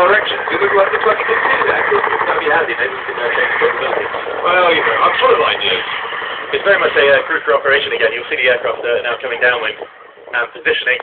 direction. You look like the 2015 actor. That'd be handy, maybe. Well, you know, I'm full of ideas. It's very much a uh, crew for operation again. You'll see the aircraft uh, now coming downwind and um, positioning.